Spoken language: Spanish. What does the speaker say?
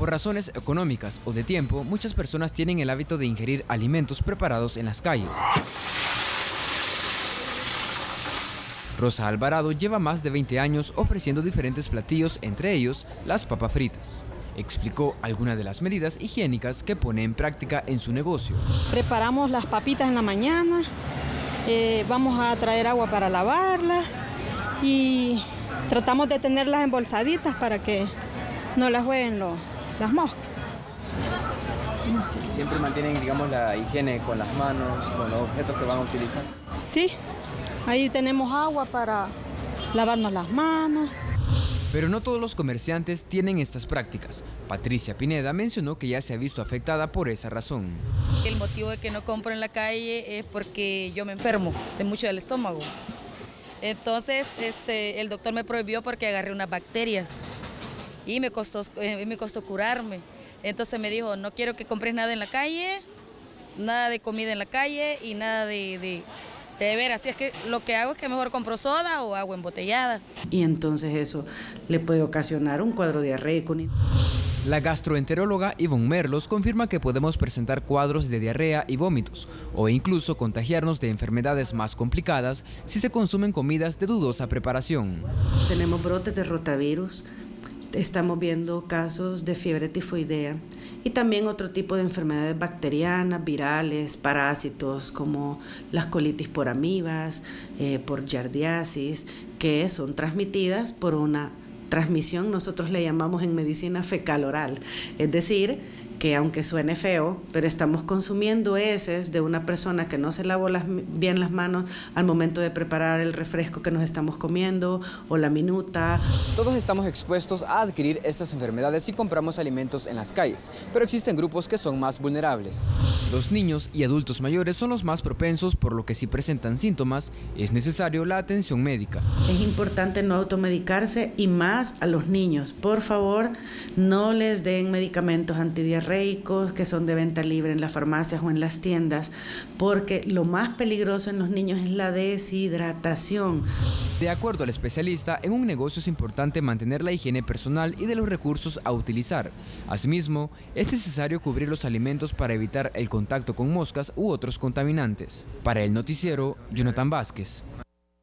Por razones económicas o de tiempo, muchas personas tienen el hábito de ingerir alimentos preparados en las calles. Rosa Alvarado lleva más de 20 años ofreciendo diferentes platillos, entre ellos las papas fritas. Explicó algunas de las medidas higiénicas que pone en práctica en su negocio. Preparamos las papitas en la mañana, eh, vamos a traer agua para lavarlas y tratamos de tenerlas embolsaditas para que no las jueguen las moscas. ¿Siempre mantienen, digamos, la higiene con las manos, con los objetos que van a utilizar? Sí, Ahí tenemos agua para lavarnos las manos. Pero no todos los comerciantes tienen estas prácticas. Patricia Pineda mencionó que ya se ha visto afectada por esa razón. El motivo de que no compro en la calle es porque yo me enfermo de mucho del estómago. Entonces este, el doctor me prohibió porque agarré unas bacterias y me costó, eh, me costó curarme. Entonces me dijo, no quiero que compres nada en la calle, nada de comida en la calle y nada de de ver, así es que lo que hago es que mejor compro soda o agua embotellada. Y entonces eso le puede ocasionar un cuadro diarreico. La gastroenteróloga Ivonne Merlos confirma que podemos presentar cuadros de diarrea y vómitos o incluso contagiarnos de enfermedades más complicadas si se consumen comidas de dudosa preparación. Tenemos brotes de rotavirus, estamos viendo casos de fiebre tifoidea y también otro tipo de enfermedades bacterianas, virales, parásitos como las colitis por amibas, eh, por yardiasis, que son transmitidas por una transmisión, nosotros le llamamos en medicina fecal oral, es decir, que aunque suene feo, pero estamos consumiendo heces de una persona que no se lavó bien las manos al momento de preparar el refresco que nos estamos comiendo o la minuta. Todos estamos expuestos a adquirir estas enfermedades si compramos alimentos en las calles, pero existen grupos que son más vulnerables. Los niños y adultos mayores son los más propensos, por lo que si presentan síntomas, es necesario la atención médica. Es importante no automedicarse y más a los niños. Por favor, no les den medicamentos que son de venta libre en las farmacias o en las tiendas, porque lo más peligroso en los niños es la deshidratación. De acuerdo al especialista, en un negocio es importante mantener la higiene personal y de los recursos a utilizar. Asimismo, es necesario cubrir los alimentos para evitar el contacto con moscas u otros contaminantes. Para el noticiero, Jonathan Vázquez.